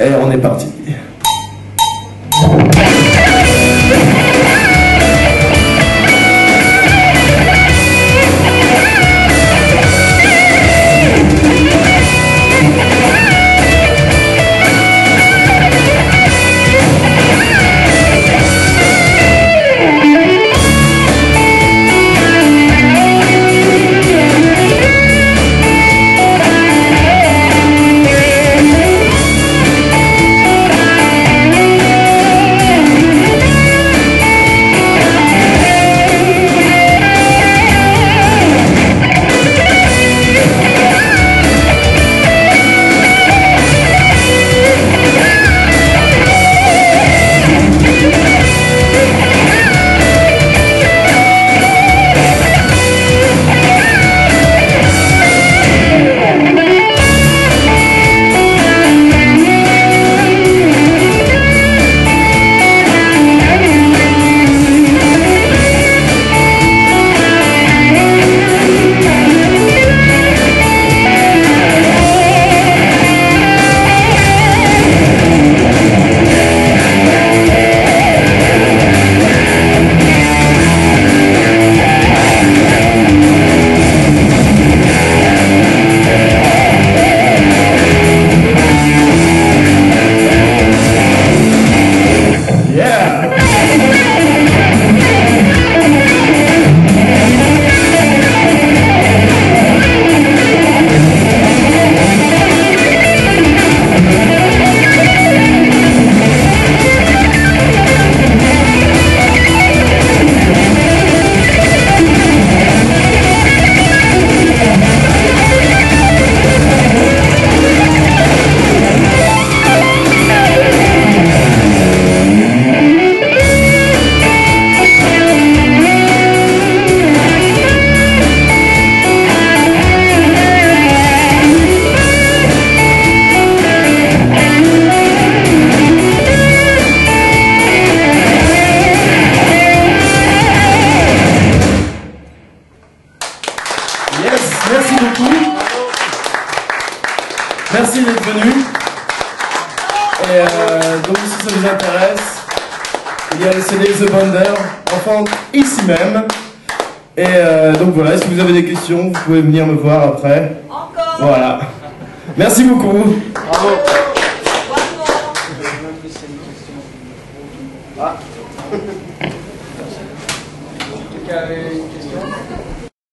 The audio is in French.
Et on est parti. Beaucoup. Merci d'être venu. Et euh, donc si ça vous intéresse, il y a le CD The Bonder, enfin ici même. Et euh, donc voilà, si vous avez des questions, vous pouvez venir me voir après. Encore Voilà. Merci beaucoup. Bravo. Bravo Ah.